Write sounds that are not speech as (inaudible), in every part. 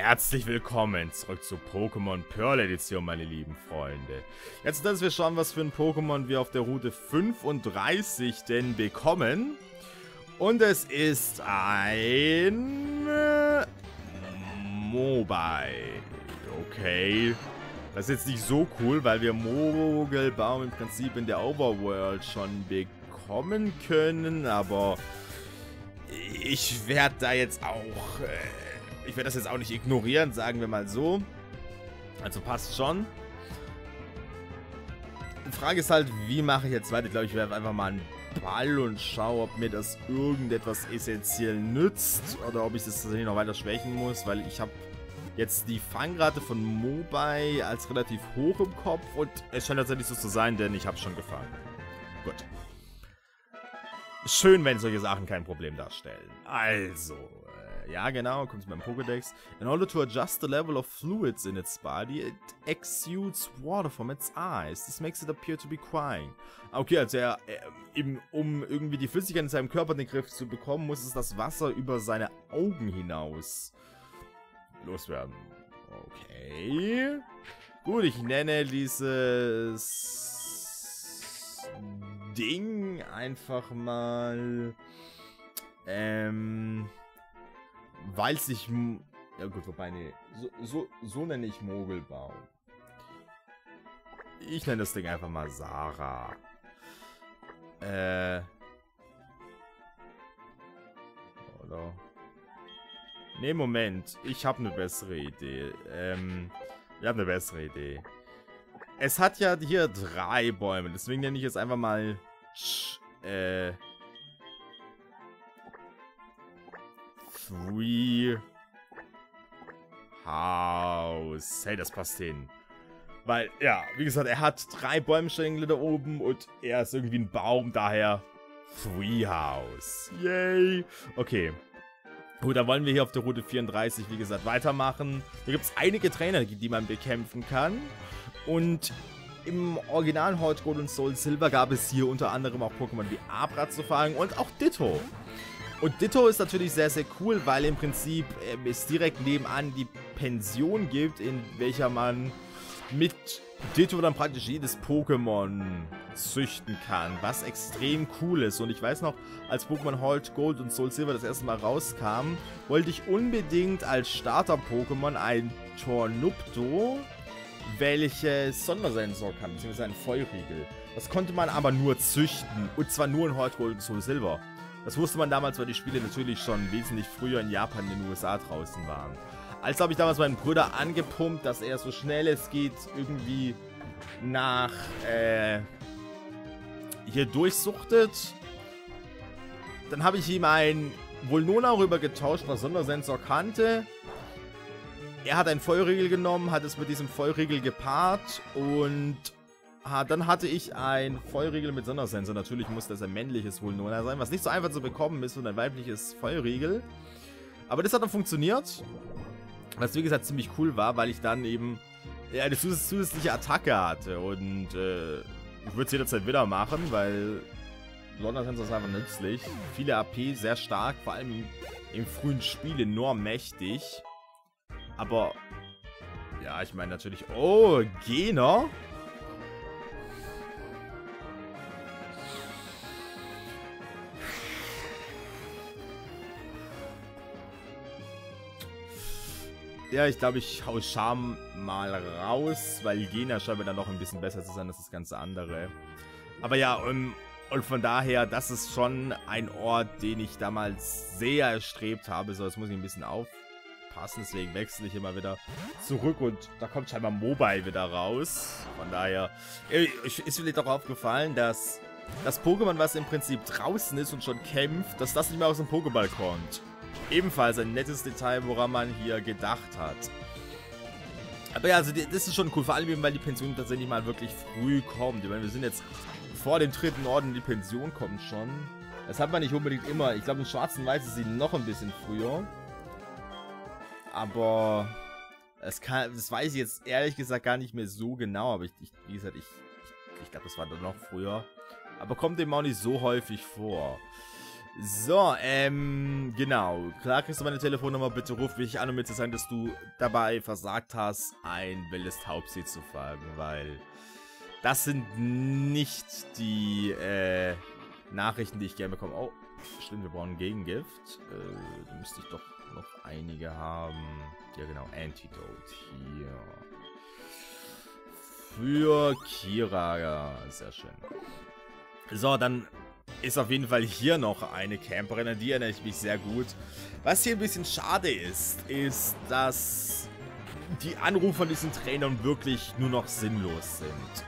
Herzlich willkommen zurück zu Pokémon Pearl Edition, meine lieben Freunde. Jetzt dass wir schauen, was für ein Pokémon wir auf der Route 35 denn bekommen. Und es ist ein... Äh, Mobile. Okay. Das ist jetzt nicht so cool, weil wir Mogelbaum im Prinzip in der Overworld schon bekommen können, aber ich werde da jetzt auch... Äh, ich werde das jetzt auch nicht ignorieren, sagen wir mal so. Also passt schon. Die Frage ist halt, wie mache ich jetzt weiter? Ich glaube, ich werfe einfach mal einen Ball und schaue, ob mir das irgendetwas essentiell nützt oder ob ich das tatsächlich noch weiter schwächen muss, weil ich habe jetzt die Fangrate von Mobai als relativ hoch im Kopf und es scheint tatsächlich so zu sein, denn ich habe schon gefangen. Gut. Schön, wenn solche Sachen kein Problem darstellen. Also, ja, genau, kommt mit meinem Pokédex. In order to adjust the level of fluids in its body, it exudes water from its eyes. This makes it appear to be crying. Okay, also er, er eben, um irgendwie die Flüssigkeit in seinem Körper in den Griff zu bekommen, muss es das Wasser über seine Augen hinaus loswerden. Okay. Gut, ich nenne dieses Ding einfach mal ähm weil sich... Ja gut, wobei, nee. So, so, so nenne ich Mogelbaum. Ich nenne das Ding einfach mal Sarah. Äh... Oder... Nee, Moment. Ich habe eine bessere Idee. Ähm... Ich habe eine bessere Idee. Es hat ja hier drei Bäume. Deswegen nenne ich es einfach mal... Äh... Free House. Hey, das passt hin. Weil, ja, wie gesagt, er hat drei Bäumstängel da oben und er ist irgendwie ein Baum, daher Free House. Yay. Okay. Gut, dann wollen wir hier auf der Route 34, wie gesagt, weitermachen. Hier gibt es einige Trainer, die man bekämpfen kann. Und im Original Hot Gold und Soul Silver gab es hier unter anderem auch Pokémon wie Abra zu fangen und auch Ditto. Und Ditto ist natürlich sehr, sehr cool, weil im Prinzip äh, es direkt nebenan die Pension gibt, in welcher man mit Ditto dann praktisch jedes Pokémon züchten kann, was extrem cool ist. Und ich weiß noch, als Pokémon Hold Gold und Soul Silver das erste Mal rauskam, wollte ich unbedingt als Starter-Pokémon ein Tornupto, welches Sondersensor kann, beziehungsweise ein Feuerriegel. Das konnte man aber nur züchten, und zwar nur in Hold Gold und Soul Silver. Das wusste man damals, weil die Spiele natürlich schon wesentlich früher in Japan und in den USA draußen waren. Also habe ich damals meinen Bruder angepumpt, dass er so schnell es geht irgendwie nach äh, hier durchsuchtet. Dann habe ich ihm ein Volnona rüber getauscht, was Sondersensor kannte. Er hat einen Feuerriegel genommen, hat es mit diesem Feuerriegel gepaart und Ah, dann hatte ich ein Feuerriegel mit Sondersensor. Natürlich muss das ein männliches nur sein, was nicht so einfach zu bekommen ist und ein weibliches Feuerriegel. Aber das hat dann funktioniert. Was wie gesagt ziemlich cool war, weil ich dann eben eine zusätzliche Attacke hatte. Und äh, ich würde es jederzeit wieder machen, weil Sondersensor ist einfach nützlich. Viele AP, sehr stark, vor allem im, im frühen Spiel enorm mächtig. Aber, ja, ich meine natürlich... Oh, Gener. Ja, ich glaube, ich hau Charme mal raus, weil Jena scheint mir dann noch ein bisschen besser zu sein als das ganze andere. Aber ja, und, und von daher, das ist schon ein Ort, den ich damals sehr erstrebt habe. So, jetzt muss ich ein bisschen aufpassen, deswegen wechsle ich immer wieder zurück und da kommt scheinbar Mobile wieder raus. Von daher, äh, ist vielleicht auch aufgefallen, dass das Pokémon, was im Prinzip draußen ist und schon kämpft, dass das nicht mehr aus dem Pokéball kommt. Ebenfalls ein nettes Detail, woran man hier gedacht hat. Aber ja, also das ist schon cool, vor allem weil die Pension tatsächlich mal wirklich früh kommt. Ich meine, wir sind jetzt vor dem dritten Orden, die Pension kommt schon. Das hat man nicht unbedingt immer. Ich glaube, im Schwarzen Weiß ist sie noch ein bisschen früher. Aber das, kann, das weiß ich jetzt ehrlich gesagt gar nicht mehr so genau. Aber ich, ich wie gesagt, ich, ich, ich glaube, das war dann noch früher. Aber kommt eben auch nicht so häufig vor. So, ähm, genau. Klar kriegst du meine Telefonnummer, bitte ruf mich an, um mir zu sagen, dass du dabei versagt hast, ein wildes Taubsee zu fragen, weil das sind nicht die, äh, Nachrichten, die ich gerne bekomme. Oh, stimmt, wir brauchen Gegengift. Äh, da müsste ich doch noch einige haben. Ja, genau, Antidote hier. Für Kira, ja, sehr schön. So, dann ist auf jeden Fall hier noch eine Camperin, an die erinnere ich mich sehr gut. Was hier ein bisschen schade ist, ist, dass die Anrufe von diesen Trainern wirklich nur noch sinnlos sind.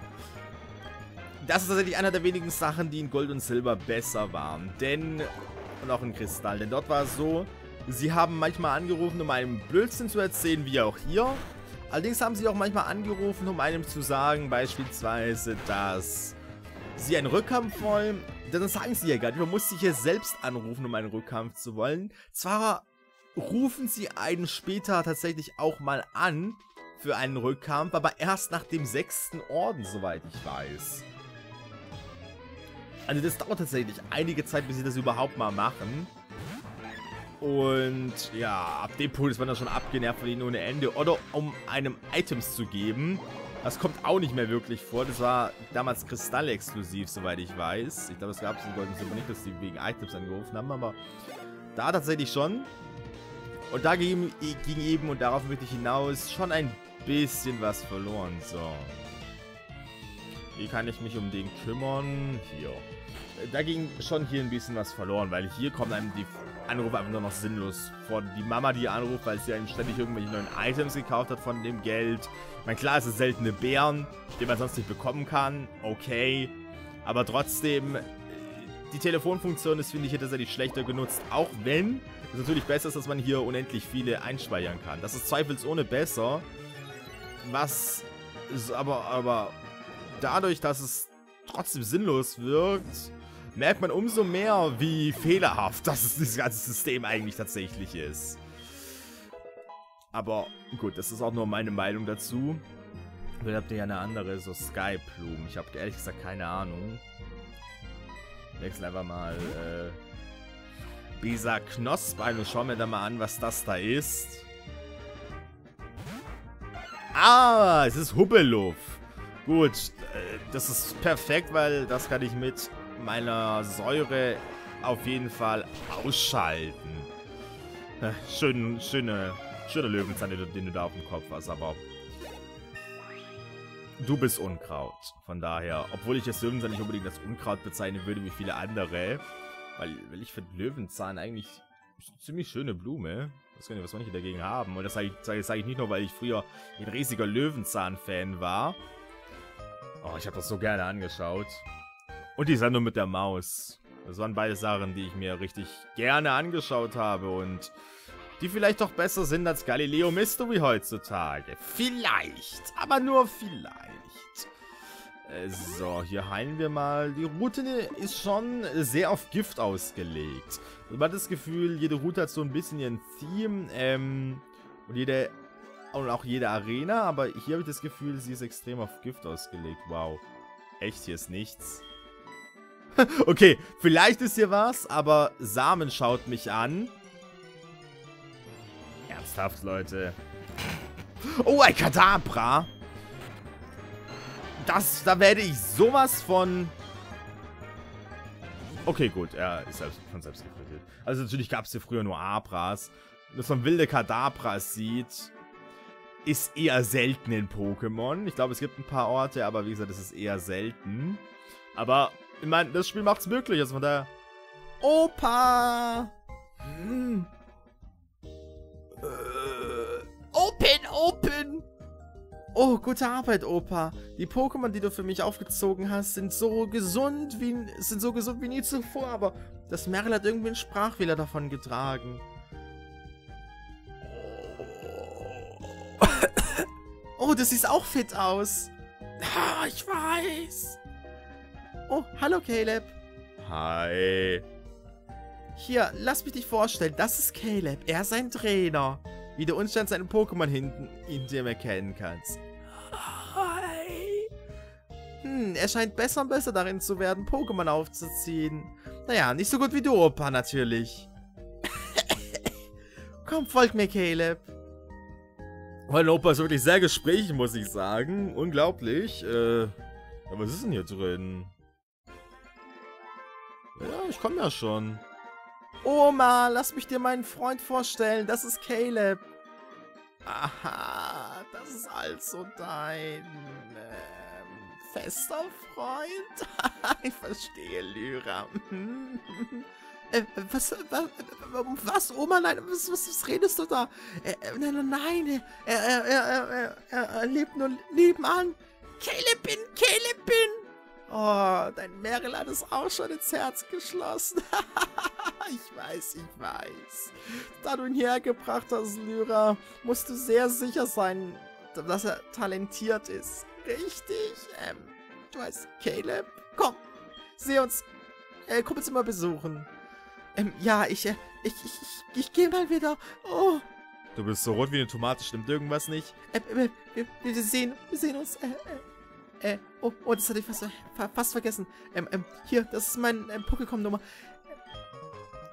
Das ist tatsächlich einer der wenigen Sachen, die in Gold und Silber besser waren. Denn, und auch in Kristall, denn dort war es so, sie haben manchmal angerufen, um einem Blödsinn zu erzählen, wie auch hier. Allerdings haben sie auch manchmal angerufen, um einem zu sagen, beispielsweise, dass sie einen Rückkampf wollen. Dann sagen sie ja gar nicht, man muss sich ja selbst anrufen, um einen Rückkampf zu wollen. Zwar rufen sie einen später tatsächlich auch mal an für einen Rückkampf, aber erst nach dem sechsten Orden, soweit ich weiß. Also das dauert tatsächlich einige Zeit, bis sie das überhaupt mal machen. Und ja, ab dem Punkt ist man dann schon abgenervt von ihnen ohne Ende. Oder um einem Items zu geben. Das kommt auch nicht mehr wirklich vor. Das war damals Kristall-exklusiv, soweit ich weiß. Ich glaube, es gab es in Golden Silber nicht, dass die wegen Items angerufen haben, aber da tatsächlich schon. Und da ging, ging eben, und darauf möchte ich hinaus, schon ein bisschen was verloren. So. Wie kann ich mich um den kümmern? Hier. Da ging schon hier ein bisschen was verloren, weil hier kommen einem die Anrufe einfach nur noch sinnlos vor. Die Mama, die anruft, weil sie einem ständig irgendwelche neuen Items gekauft hat von dem Geld. Ich meine, klar, es sind seltene Bären, die man sonst nicht bekommen kann. Okay. Aber trotzdem, die Telefonfunktion ist, finde ich, hier tatsächlich schlechter genutzt. Auch wenn es natürlich besser ist, dass man hier unendlich viele einspeichern kann. Das ist zweifelsohne besser. Was ist aber, aber dadurch, dass es trotzdem sinnlos wirkt, merkt man umso mehr, wie fehlerhaft das, dieses ganze System eigentlich tatsächlich ist. Aber gut, das ist auch nur meine Meinung dazu. Vielleicht habt ihr ja eine andere, so Sky-Blumen. Ich habe ehrlich gesagt keine Ahnung. Wechsel einfach mal äh, Bisa Knosp ein und schau mir da mal an, was das da ist. Ah, es ist Hubbeluff. Gut, äh, das ist perfekt, weil das kann ich mit meiner Säure auf jeden Fall ausschalten. Äh, schön, schöne, schöne Löwenzahn, den du da auf dem Kopf hast, aber du bist Unkraut. Von daher, obwohl ich das Löwenzahn nicht unbedingt als Unkraut bezeichnen würde, wie viele andere, weil, weil ich finde Löwenzahn eigentlich eine ziemlich schöne Blume. Ich weiß gar nicht, was manche dagegen haben. Und das sage ich, sag ich nicht nur, weil ich früher ein riesiger Löwenzahn-Fan war. Oh, ich habe das so gerne angeschaut. Und die Sendung mit der Maus. Das waren beide Sachen, die ich mir richtig gerne angeschaut habe und die vielleicht doch besser sind als Galileo Mystery heutzutage. Vielleicht, aber nur vielleicht. Äh, so, hier heilen wir mal. Die Route ist schon sehr auf Gift ausgelegt. Man hat das Gefühl, jede Route hat so ein bisschen ihren Theme. Ähm, und jede und auch jede Arena, aber hier habe ich das Gefühl, sie ist extrem auf Gift ausgelegt. Wow. Echt, hier ist nichts. (laughs) okay, vielleicht ist hier was, aber Samen schaut mich an. Ernsthaft, Leute. Oh, ein Kadabra. Das, da werde ich sowas von... Okay, gut, er ist selbst, von selbst gefrittet. Also natürlich gab es hier früher nur Abras. Dass man wilde Kadabras sieht, ist eher selten in Pokémon. Ich glaube, es gibt ein paar Orte, aber wie gesagt, es ist eher selten. Aber ich meine, das Spiel macht's möglich. Also von daher. Opa! Hm. Äh, open, open! Oh, gute Arbeit, Opa. Die Pokémon, die du für mich aufgezogen hast, sind so gesund wie sind so gesund wie nie zuvor, aber das Merle hat irgendwie einen Sprachfehler davon getragen. Oh, du siehst auch fit aus. Ah, ich weiß. Oh, hallo Caleb. Hi. Hier, lass mich dich vorstellen. Das ist Caleb. Er ist ein Trainer. Wie du uns seinen Pokémon hinten in dem erkennen kannst. Hi. Hm, er scheint besser und besser darin zu werden, Pokémon aufzuziehen. naja, nicht so gut wie du, Opa, natürlich. (laughs) Komm, folg mir, Caleb. Mein Opa ist wirklich sehr gesprächig, muss ich sagen. Unglaublich. Äh, was ist denn hier drin? Ich komme ja schon. Oma, lass mich dir meinen Freund vorstellen. Das ist Caleb. Aha, das ist also dein ähm, fester Freund. (laughs) ich verstehe, Lyra. Äh, was, was, was, Oma, nein, was, was, was redest du da? Äh, äh nein, nein, er, er, er, er, er lebt nur nebenan. Caleb bin, Caleb bin. Oh, dein Meryl hat es auch schon ins Herz geschlossen. (laughs) ich weiß, ich weiß. Da du ihn hergebracht hast, Lyra, musst du sehr sicher sein, dass er talentiert ist. Richtig? Ähm, du heißt Caleb? Komm, seh uns äh, Gruppenzimmer besuchen. Ähm, ja, ich, äh, ich, ich, ich, ich gehe mal wieder. Oh. Du bist so rot wie eine Tomate, stimmt irgendwas nicht? Äh, äh, wir, wir sehen, wir sehen uns, äh, äh. Äh, oh, oh, das hatte ich fast, fast vergessen. Ähm, ähm, hier, das ist mein ähm, Pokécom-Nummer.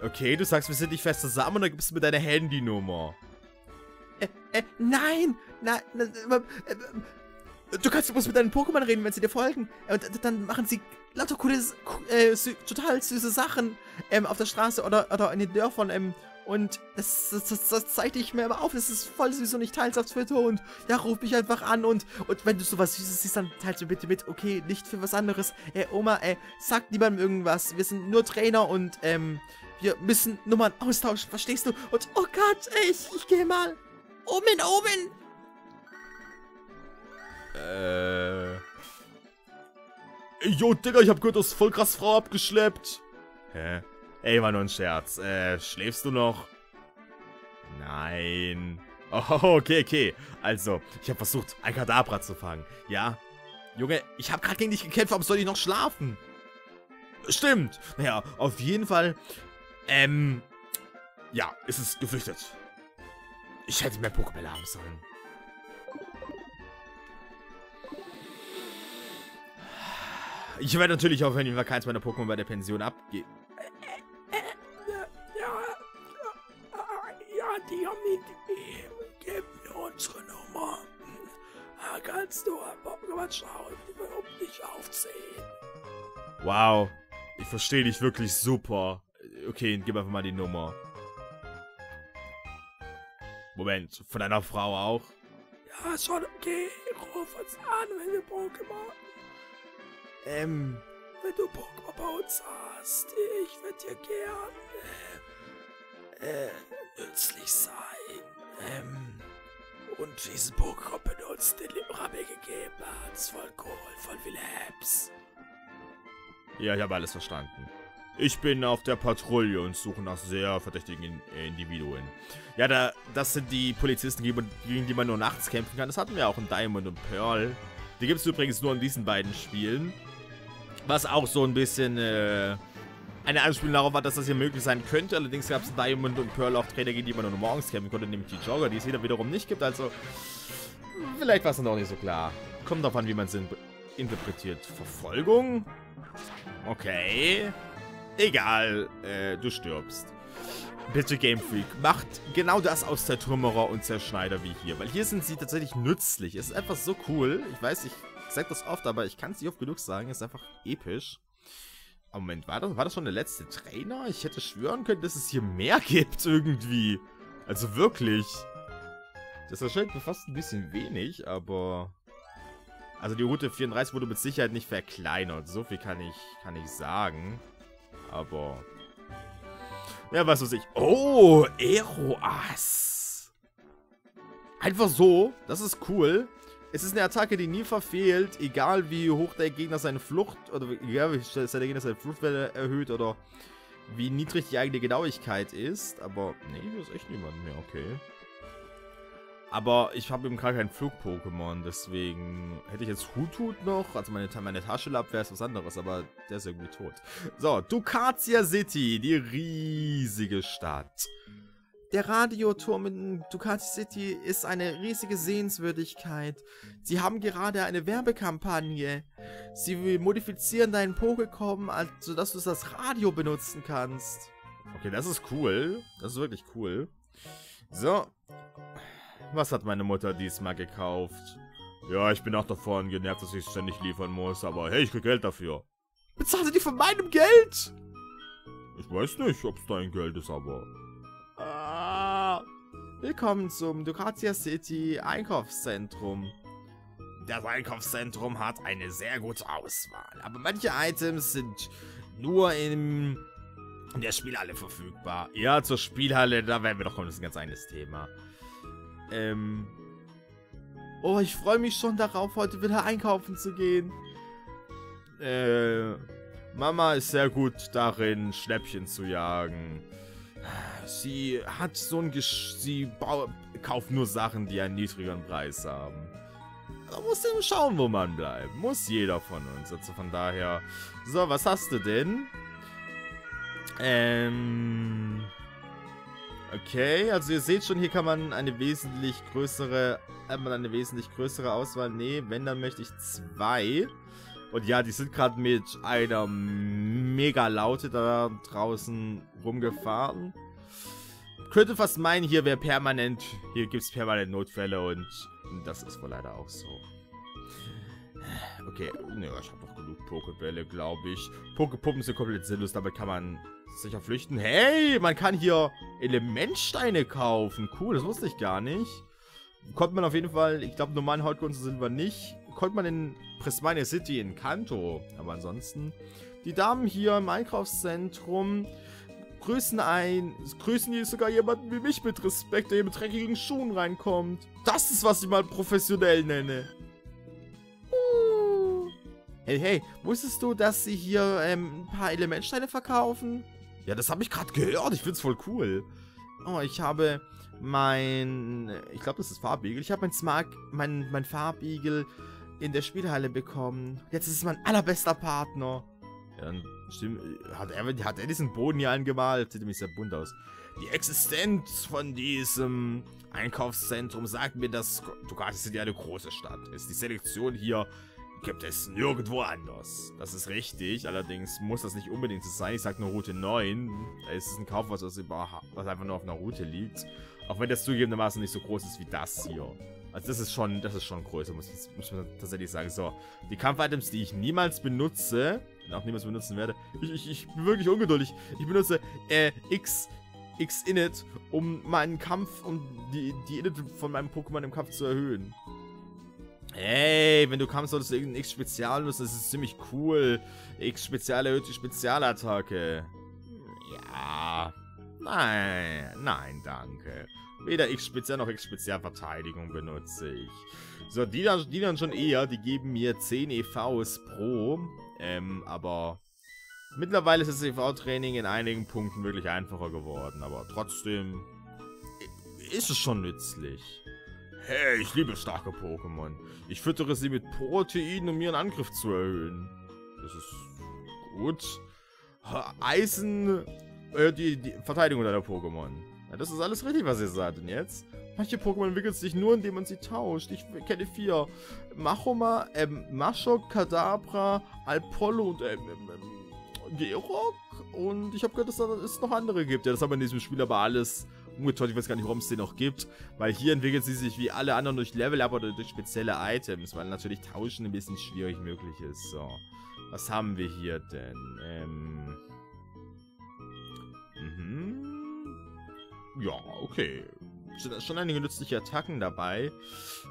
Okay, du sagst, wir sind nicht fest zusammen und dann gibst du mir deine Handynummer. Äh, äh, nein! Nein, äh, äh, du kannst bloß mit deinen Pokémon reden, wenn sie dir folgen. Und dann machen sie lauter coole, äh, total süße Sachen ähm, auf der Straße oder, oder in den Dörfern. Und das, das, das, das zeige ich mir immer auf. Das ist voll süß und ich teile es auf Twitter und ja, ruf mich einfach an und, und wenn du sowas Süßes siehst, dann teilst du bitte mit. Okay, nicht für was anderes. Ey, Oma, ey, sag niemandem irgendwas. Wir sind nur Trainer und, ähm, wir müssen Nummern austauschen, verstehst du? Und, oh Gott, ey, ich, ich gehe mal. Oben, oben. Äh. Jo, Digga, ich hab gehört, du hast voll krass Frau abgeschleppt. Hä? Ey, war nur ein Scherz. Äh, schläfst du noch? Nein. (laughs) Oh, okay, okay. Also, ich habe versucht, ein Kadabra zu fangen. Ja? Junge, ich habe gerade gegen dich gekämpft, warum soll ich noch schlafen? Stimmt. Naja, auf jeden Fall. Ähm, ja, ist es geflüchtet. Ich hätte mehr Pokébälle haben sollen. Ich werde natürlich auch, wenn ich keins meiner Pokémon bei der Pension abgeben. Die haben mir unsere Nummer. Da kannst du mal schauen, ob nicht aufzählen. Wow, ich verstehe dich wirklich super. Okay, gib einfach mal die Nummer. Moment, von deiner Frau auch? Ja, schon okay. Ruf uns an, wenn du Pokémon. Ähm. Wenn du Pokémon bei uns hast, ich würde dir gern. Äh, äh, nützlich sein. Ähm, und diesen Pokémon benutzt, den mir gegeben hat. Cool, voll viele Apps. Ja, ich habe alles verstanden. Ich bin auf der Patrouille und suche nach sehr verdächtigen Individuen. Ja, da, das sind die Polizisten, gegen die man nur nachts kämpfen kann. Das hatten wir auch in Diamond und Pearl. Die gibt es übrigens nur in diesen beiden Spielen. Was auch so ein bisschen äh, eine Anspielung darauf war, dass das hier möglich sein könnte. Allerdings gab es Diamond und Pearl auch Trainer, die man nur morgens kämpfen konnte, nämlich die Jogger, die es hier wiederum nicht gibt. Also, vielleicht war es dann auch nicht so klar. Kommt darauf an, wie man es interpretiert. Verfolgung? Okay. Egal, äh, du stirbst. Bitte Game Freak, macht genau das aus Zertrümmerer und Zerschneider wie hier. Weil hier sind sie tatsächlich nützlich. Es ist einfach so cool. Ich weiß, ich sage das oft, aber ich kann es nicht oft genug sagen. Es ist einfach episch. Moment, war das, war das schon der letzte Trainer? Ich hätte schwören können, dass es hier mehr (laughs) gibt irgendwie. Also wirklich. Das erscheint mir fast ein bisschen wenig, aber... Also die Route 34 wurde mit Sicherheit nicht verkleinert. So viel kann ich, kann ich sagen. Aber... Ja, was weiß ich. Oh, Aeroas. Einfach so. Das ist cool. Es ist eine Attacke, die nie verfehlt, egal wie hoch der Gegner seine Flucht, oder egal wie schnell der Gegner seine Fluchtwelle erhöht, oder wie niedrig die eigene Genauigkeit ist. Aber, nee, hier ist echt niemand mehr, okay. Aber ich habe eben gar kein Flug-Pokémon, deswegen hätte ich jetzt Hutut noch, also meine, meine Taschenlapp wäre es was anderes, aber der ist irgendwie tot. So, Ducatia City, die riesige Stadt. Der Radioturm in Ducati City ist eine riesige Sehenswürdigkeit. Sie haben gerade eine Werbekampagne. Sie modifizieren deinen Pokécom, sodass du das Radio benutzen kannst. Okay, das ist cool. Das ist wirklich cool. So. Was hat meine Mutter diesmal gekauft? Ja, ich bin auch davon genervt, dass ich ständig liefern muss, aber hey, ich krieg Geld dafür. Bezahlte die von meinem Geld? Ich weiß nicht, ob es dein Geld ist, aber... Willkommen zum Ducatia City Einkaufszentrum. Das Einkaufszentrum hat eine sehr gute Auswahl, aber manche Items sind nur in der Spielhalle verfügbar. Ja, zur Spielhalle, da werden wir doch kommen, das ist ein ganz eigenes Thema. Ähm... Oh, ich freue mich schon darauf, heute wieder einkaufen zu gehen. Äh, Mama ist sehr gut darin, Schnäppchen zu jagen. Sie hat so ein Gesch... Sie kauft nur Sachen, die einen niedrigeren Preis haben. Da muss eben schauen, wo man bleibt. Muss jeder von uns. Also von daher... So, was hast du denn? Ähm... Okay, also ihr seht schon, hier kann man eine wesentlich größere... Man eine wesentlich größere Auswahl? Nee, wenn, dann möchte ich zwei. Und ja, die sind gerade mit einer mega Laute da draußen rumgefahren. Könnte fast meinen, hier wäre permanent, hier gibt es permanent Notfälle und das ist wohl leider auch so. Okay, ne, ich habe doch genug Pokebälle, glaube ich. Pokepuppen sind komplett sinnlos, damit kann man sicher flüchten. Hey, man kann hier Elementsteine kaufen. Cool, das wusste ich gar nicht. Konnte man auf jeden Fall, ich glaube, normalen Hautgrunzen sind wir nicht konnte man in Prismania City in Kanto. Aber ansonsten, die Damen hier im Einkaufszentrum grüßen ein, grüßen hier sogar jemanden wie mich mit Respekt, der hier mit dreckigen Schuhen reinkommt. Das ist, was ich mal professionell nenne. Uh. Hey, hey, wusstest du, dass sie hier ähm, ein paar Elementsteine verkaufen? Ja, das habe ich gerade gehört. Ich find's voll cool. Oh, ich habe mein, ich glaube, das ist Farbiegel. Ich habe mein Smart, mein, mein Farbiegel in der Spielhalle bekommen. Jetzt ist es mein allerbester Partner. Ja, dann stimmt, hat er, hat er diesen Boden hier angemalt? Sieht nämlich sehr bunt aus. Die Existenz von diesem Einkaufszentrum sagt mir, dass Ducati City eine große Stadt ist. Die Selektion hier gibt es nirgendwo anders. Das ist richtig, allerdings muss das nicht unbedingt so sein. Ich sage nur Route 9. Es ist ein Kaufhaus, was, was einfach nur auf einer Route liegt. Auch wenn das zugegebenermaßen nicht so groß ist wie das hier. Also das ist schon, das ist schon größer, muss, muss man tatsächlich sagen. So, die Kampf-Items, die ich niemals benutze, auch niemals benutzen werde. Ich, ich, ich bin wirklich ungeduldig. Ich benutze äh, X, X Init, um meinen Kampf, um die, die Init von meinem Pokémon im Kampf zu erhöhen. Hey, wenn du kampfst, solltest du irgendein X-Spezial nutzen. Das ist ziemlich cool. X-Spezial erhöht die Spezialattacke. Ja. Nein, nein, danke. Weder X-Spezial noch X-Spezialverteidigung benutze ich. So, die dann, die dann schon eher, die geben mir 10 EVs pro. Ähm, aber mittlerweile ist das EV-Training in einigen Punkten wirklich einfacher geworden. Aber trotzdem ist es schon nützlich. Hey, ich liebe starke Pokémon. Ich füttere sie mit Proteinen, um ihren Angriff zu erhöhen. Das ist gut. Eisen, äh, die, die Verteidigung deiner Pokémon. Ja, das ist alles richtig, was ihr sagt. Und jetzt? Manche Pokémon entwickeln sich nur, indem man sie tauscht. Ich kenne vier. Machoma, ähm, Mashok, Kadabra, Alpollo und, ähm, ähm, ähm Gerok. Und ich habe gehört, dass es noch andere gibt. Ja, das haben wir in diesem Spiel aber alles umgetäuscht. Ich weiß gar nicht, warum es den noch gibt. Weil hier entwickeln sie sich wie alle anderen durch Level, aber durch spezielle Items. Weil natürlich Tauschen ein bisschen schwierig möglich ist. So. Was haben wir hier denn? Ähm... Ja, okay. Sind schon einige nützliche Attacken dabei.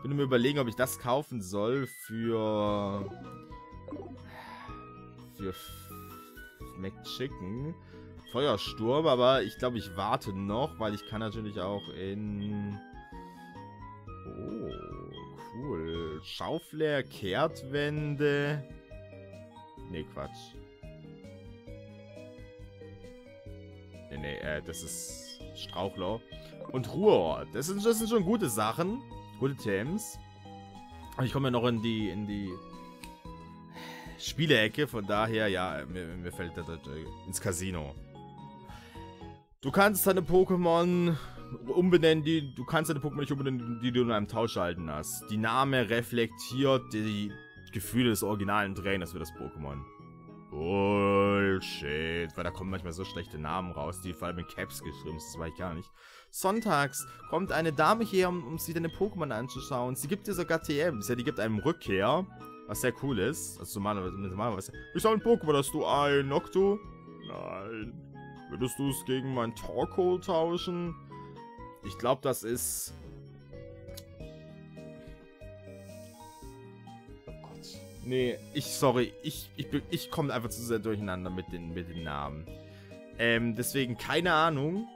Bin mir überlegen, ob ich das kaufen soll für... Für McChicken. Feuersturm, aber ich glaube, ich warte noch, weil ich kann natürlich auch in... Oh, cool. Schaufler, Kehrtwende... Nee, Quatsch. Nee, nee, äh, das ist... Strauchler. Und Ruhrort. Das sind, das sind schon gute Sachen. Gute Themes. Ich komme ja noch in die, in die Spielecke, von daher, ja, mir, mir fällt das äh, ins Casino. Du kannst deine Pokémon umbenennen die, du kannst deine Pokémon nicht umbenennen, die du in einem Tausch erhalten hast. Die Name reflektiert die Gefühle des originalen Trainers für das Pokémon. Bullshit, weil da kommen manchmal so schlechte Namen raus, die vor allem in Caps geschrieben sind, das weiß ich gar nicht. Sonntags kommt eine Dame hier, um, um sich deine Pokémon anzuschauen. Sie gibt dir sogar TMs, Ja, die gibt einem Rückkehr, was sehr cool ist. Also normalerweise, normalerweise. Ich sag ein Pokémon, hast du ein Noctu? Nein. Würdest du es gegen mein Torkoal tauschen? Ich glaube, das ist... Nee, ich, sorry, ich, ich, ich komme einfach zu sehr durcheinander mit den, mit den Namen. Ähm, deswegen, keine Ahnung.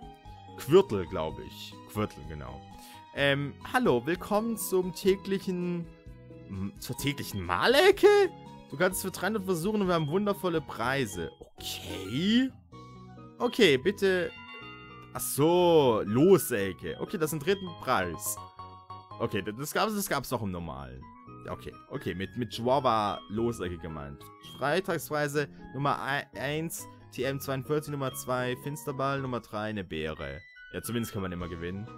Quirtel, glaube ich. Quirtel, genau. Ähm, hallo, willkommen zum täglichen... Zur täglichen Malecke? Du kannst für 300 versuchen und wir haben wundervolle Preise. Okay. Okay, bitte... Ach so, Losecke. Okay, das ist ein dritten Preis. Okay, das- gab's, das gab's doch im Normalen. Okay, okay, mit, mit Chihuahua Losecke gemeint. Freitagspreise Nummer 1, TM42, Nummer 2, Finsterball, Nummer 3, eine Beere. Ja, zumindest kann man immer gewinnen.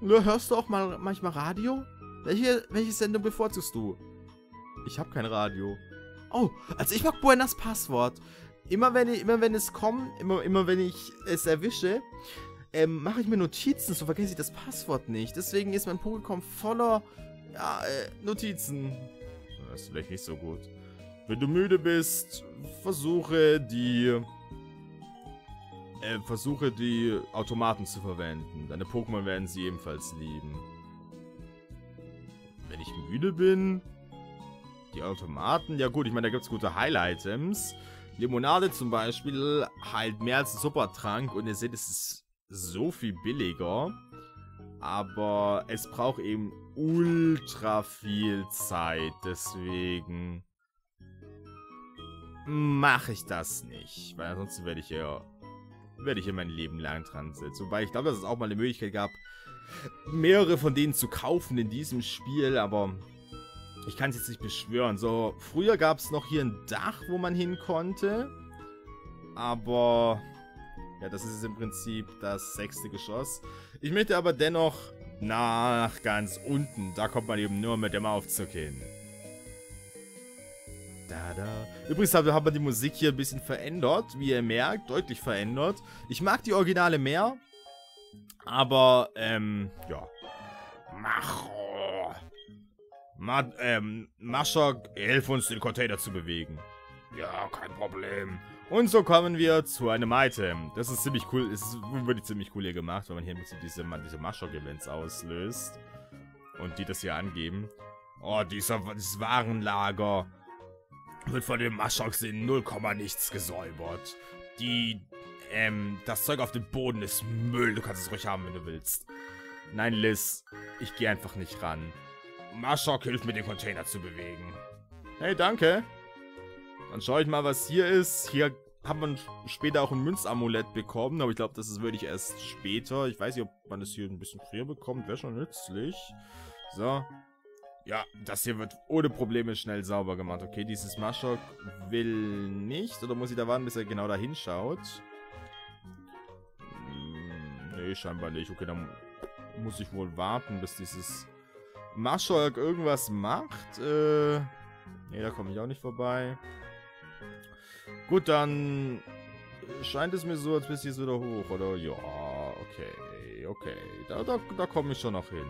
Nur hörst du auch mal manchmal Radio? Welche, welche Sendung bevorzugst du? Ich habe kein Radio. Oh, also ich mag Buenas Passwort. Immer wenn, ich, immer wenn es kommt, immer, immer wenn ich es erwische, ähm, mache ich mir Notizen, so vergesse ich das Passwort nicht. Deswegen ist mein Pokécom voller ja, äh, Notizen. Das ist vielleicht nicht so gut. Wenn du müde bist, versuche die... Äh, versuche die Automaten zu verwenden. Deine Pokémon werden sie ebenfalls lieben. Wenn ich müde bin... Die Automaten? Ja gut, ich meine, da gibt es gute Heil-Items. Limonade zum Beispiel heilt mehr als ein Supertrank und ihr seht, es ist so viel billiger. Aber es braucht eben ultra viel Zeit, deswegen mache ich das nicht, weil ansonsten werde ich ja werde ich hier mein Leben lang dran sitzen. Wobei ich glaube, dass es auch mal eine Möglichkeit gab, mehrere von denen zu kaufen in diesem Spiel, aber ich kann es jetzt nicht beschwören. So, früher gab es noch hier ein Dach, wo man hin konnte, aber ja, das ist im Prinzip das sechste Geschoss. Ich möchte aber dennoch nach ganz unten. Da kommt man eben nur mit dem Aufzug hin. Da, da. Übrigens haben wir die Musik hier ein bisschen verändert, wie ihr merkt, deutlich verändert. Ich mag die Originale mehr, aber, ähm, ja. Macho. Ma ähm, Mascha, hilf uns, den Container zu bewegen. Ja, kein Problem. Und so kommen wir zu einem Item. Das ist ziemlich cool. Es ist wirklich ziemlich cool hier gemacht, weil man hier im Prinzip diese, diese Maschok-Events auslöst. Und die das hier angeben. Oh, dieser, dieses Warenlager wird von den Maschoks in 0, nichts gesäubert. Die, ähm, das Zeug auf dem Boden ist Müll. Du kannst es ruhig haben, wenn du willst. Nein, Liz, ich gehe einfach nicht ran. Maschok hilft mir, den Container zu bewegen. Hey, danke. Dann schaue ich mal, was hier ist. Hier hat man später auch ein Münzamulett bekommen, aber ich glaube, das ist wirklich erst später. Ich weiß nicht, ob man das hier ein bisschen früher bekommt. Wäre schon nützlich. So. Ja, das hier wird ohne Probleme schnell sauber gemacht. Okay, dieses Maschok will nicht. Oder muss ich da warten, bis er genau da hinschaut? Hm, nee, scheinbar nicht. Okay, dann muss ich wohl warten, bis dieses Maschok irgendwas macht. Äh, nee, da komme ich auch nicht vorbei. Gut, dann scheint es mir so, als bist du jetzt wieder hoch, oder? Ja, okay, okay. Da, da, da komme ich schon noch hin.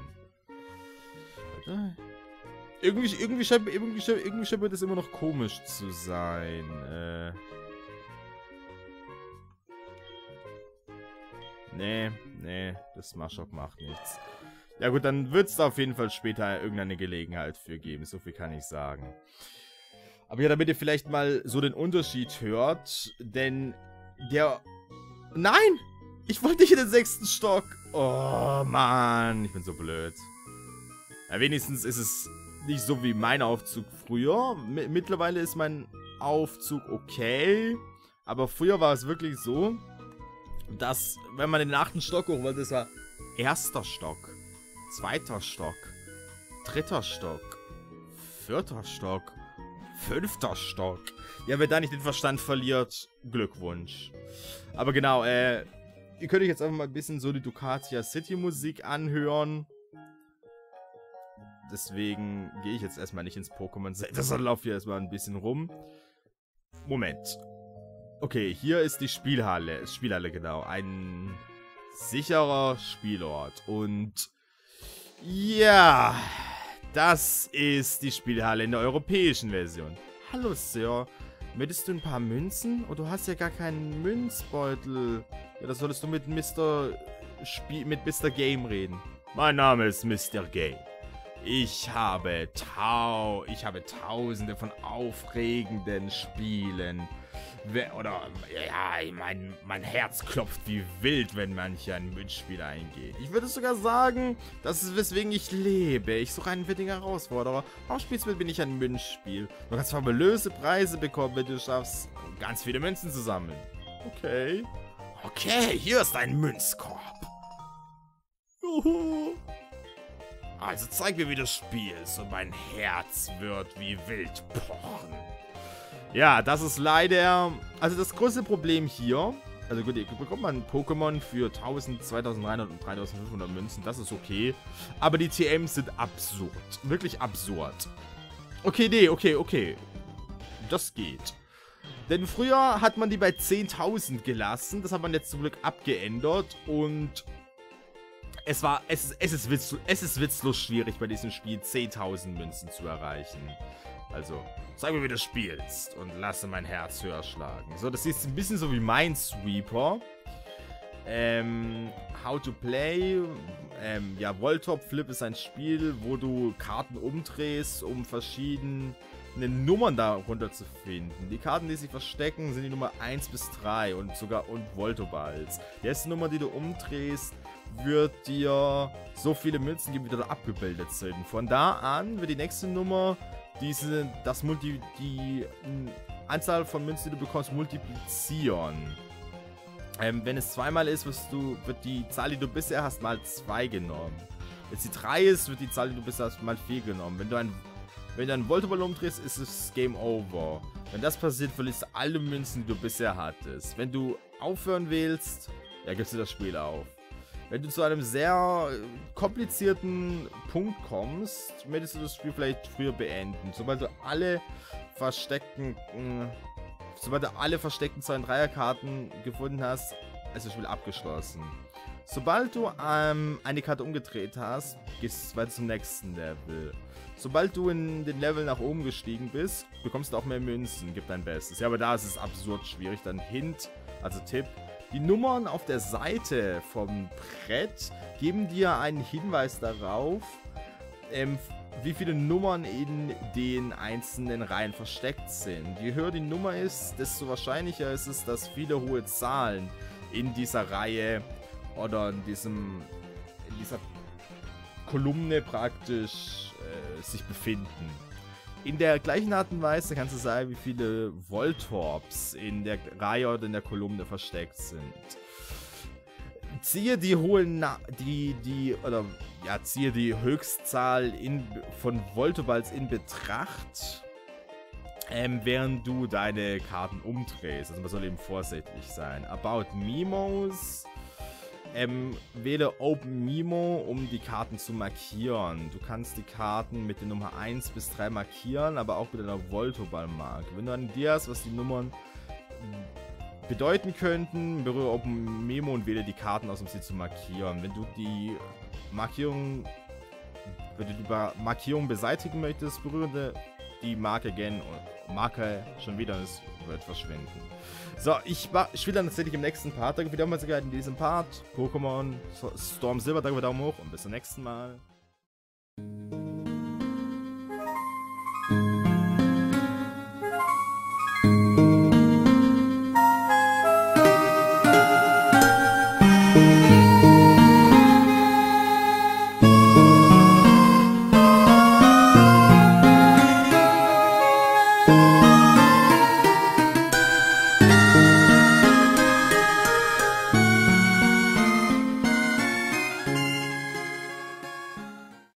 Irgendwie, irgendwie, scheint, irgendwie, scheint, irgendwie scheint mir das immer noch komisch zu sein. Äh. Nee, nee, das Maschok macht nichts. Ja gut, dann wird es auf jeden Fall später irgendeine Gelegenheit für geben. So viel kann ich sagen. Aber ja, damit ihr vielleicht mal so den Unterschied hört, denn der... Nein! Ich wollte nicht in den sechsten Stock. Oh, Mann. Ich bin so blöd. Ja, wenigstens ist es nicht so wie mein Aufzug früher. M mittlerweile ist mein Aufzug okay. Aber früher war es wirklich so, dass, wenn man in den achten Stock hoch wollte, das war erster Stock, zweiter Stock, dritter Stock, vierter Stock, fünfter Stock. Ja, wer da nicht den Verstand verliert, Glückwunsch. Aber genau, äh, ihr könnt euch jetzt einfach mal ein bisschen so die Ducatia City Musik anhören. Deswegen gehe ich jetzt erstmal nicht ins Pokémon Center, sondern laufe hier erstmal ein bisschen rum. Moment. Okay, hier ist die Spielhalle. Spielhalle, genau. Ein sicherer Spielort. Und ja, das ist die Spielhalle in der europäischen Version. Hallo, Sir. Möchtest du ein paar Münzen? Oh, du hast ja gar keinen Münzbeutel. Ja, da solltest du mit Mr. Spiel mit Mr. Game reden. Mein Name ist Mr. Game. Ich habe tau ich habe tausende von aufregenden Spielen oder, ja, mein, mein Herz klopft wie wild, wenn manche ein Münzspiel eingeht. Ich würde sogar sagen, das ist weswegen ich lebe. Ich suche einen wittigen Herausforderer. Warum spielst du bin ich ein Münzspiel? Du kannst fabulöse Preise bekommen, wenn du schaffst, ganz viele Münzen zu sammeln. Okay. Okay, hier ist ein Münzkorb. Juhu. Also zeig mir, wie du spielst und mein Herz wird wie wild pochen. Ja, das ist leider... Also das größte Problem hier... Also gut, ihr bekommt mal ein Pokémon für 1000, 2300 und 3500 Münzen. Das ist okay. Aber die TMs sind absurd. Wirklich absurd. Okay, nee, okay, okay. Das geht. Denn früher hat man die bei 10.000 gelassen. Das hat man jetzt zum Glück abgeändert. Und es war, es ist, es ist, witzlos, es ist witzlos schwierig bei diesem Spiel 10.000 Münzen zu erreichen. Also, sag mir, wie du spielst und lasse mein Herz höher schlagen. So, das ist ein bisschen so wie Minesweeper. Ähm, How to Play. Ähm, ja, Voltop Flip ist ein Spiel, wo du Karten umdrehst, um verschiedene Nummern darunter zu finden. Die Karten, die sich verstecken, sind die Nummer 1 bis 3 und sogar und Voltoballs. Die erste Nummer, die du umdrehst, wird dir so viele Münzen geben, wie da abgebildet sind. Von da an wird die nächste Nummer diese, das Multi, die Anzahl von Münzen, die du bekommst, multiplizieren. Ähm, wenn es zweimal ist, du, wird die Zahl, die du bisher hast, mal 2 genommen. Wenn es die 3 ist, wird die Zahl, die du bisher hast, mal 4 genommen. Wenn du ein, wenn du einen Voltoball umdrehst, ist es Game Over. Wenn das passiert, verlierst du alle Münzen, die du bisher hattest. Wenn du aufhören willst, ja, gibst du das Spiel auf. Wenn du zu einem sehr äh, komplizierten Punkt kommst, möchtest du das Spiel vielleicht früher beenden. Sobald du alle versteckten, äh, sobald du alle versteckten 2 Dreierkarten gefunden hast, ist das Spiel abgeschlossen. Sobald du ähm, eine Karte umgedreht hast, gehst du weiter zum nächsten Level. Sobald du in den Level nach oben gestiegen bist, bekommst du auch mehr Münzen. Gib dein Bestes. Ja, aber da ist es absurd schwierig. Dann Hint, also Tipp, die Nummern auf der Seite vom Brett geben dir einen Hinweis darauf, ähm, wie viele Nummern in den einzelnen Reihen versteckt sind. Je höher die Nummer ist, desto wahrscheinlicher ist es, dass viele hohe Zahlen in dieser Reihe oder in diesem in dieser Kolumne praktisch äh, sich befinden. In der gleichen Art und Weise kannst du sagen, wie viele Voltorps in der Reihe oder in der Kolumne versteckt sind. Ziehe die hohen, Na die, die, oder, ja, ziehe die Höchstzahl in, von Voltoballs in Betracht, ähm, während du deine Karten umdrehst. Also man soll eben vorsichtig sein. About Mimos ähm, wähle Open Mimo, um die Karten zu markieren. Du kannst die Karten mit der Nummer 1 bis 3 markieren, aber auch mit einer Voltoball-Marke. Wenn du an dir hast, was die Nummern bedeuten könnten, berühre Open Memo und wähle die Karten aus, um sie zu markieren. Wenn du die Markierung, wenn du die Markierung beseitigen möchtest, berühre die Marke again und Marke schon wieder es wird verschwinden. So, ich, ich spiele dann tatsächlich im nächsten Part. Danke für die Aufmerksamkeit in diesem Part. Pokémon Storm Silver, danke für Daumen hoch und bis zum nächsten Mal.